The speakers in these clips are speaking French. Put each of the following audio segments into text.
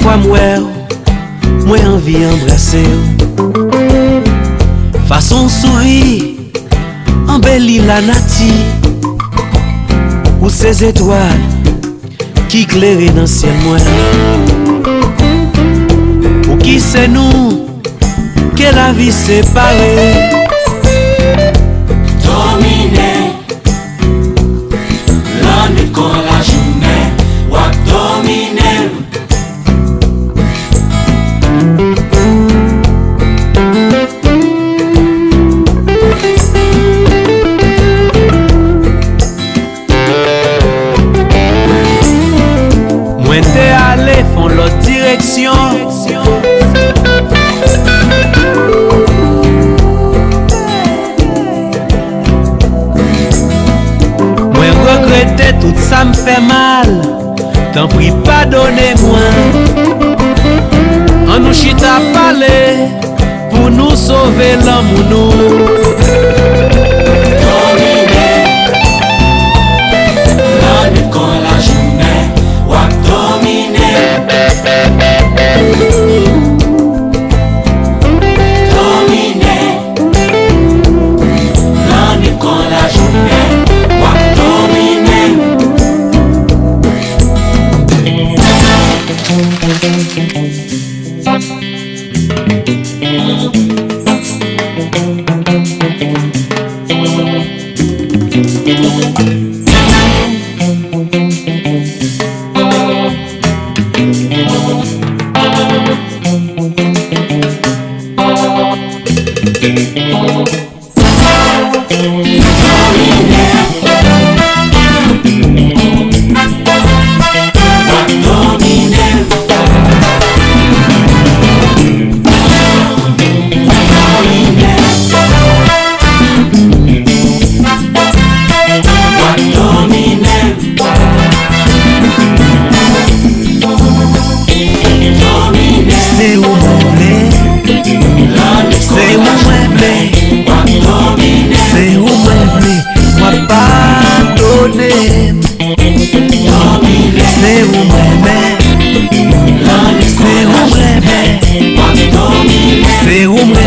fois mouer, moi envie embrasser. Façon sourire, embellit la nature. Ou ces étoiles qui éclairent dans le ciel moi. Ou qui c'est nous que la vie séparée. Mal Tan pri padone mwen An nou chita pale Pou nou sove l'amou nou Según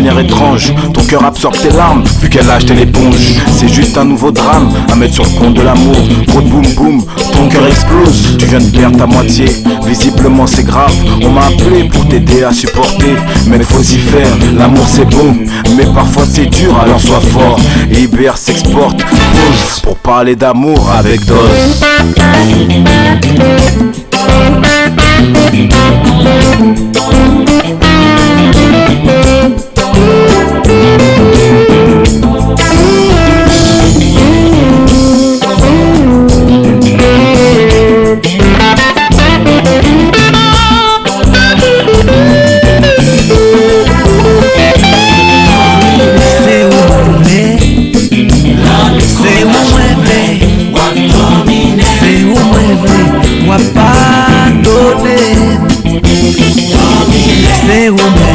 manière étrange. Ton cœur absorbe tes larmes, vu qu'elle a acheté l'éponge. C'est juste un nouveau drame à mettre sur le compte de l'amour. Gros boum boum, ton cœur explose. Tu viens de perdre ta moitié, visiblement c'est grave. On m'a appelé pour t'aider à supporter, mais faut y faire. L'amour c'est bon, mais parfois c'est dur, alors sois fort. IBR s'exporte, pose pour parler d'amour avec Dose. Se Se